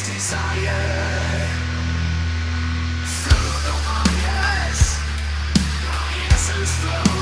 desire. Through the fires, My essence flows.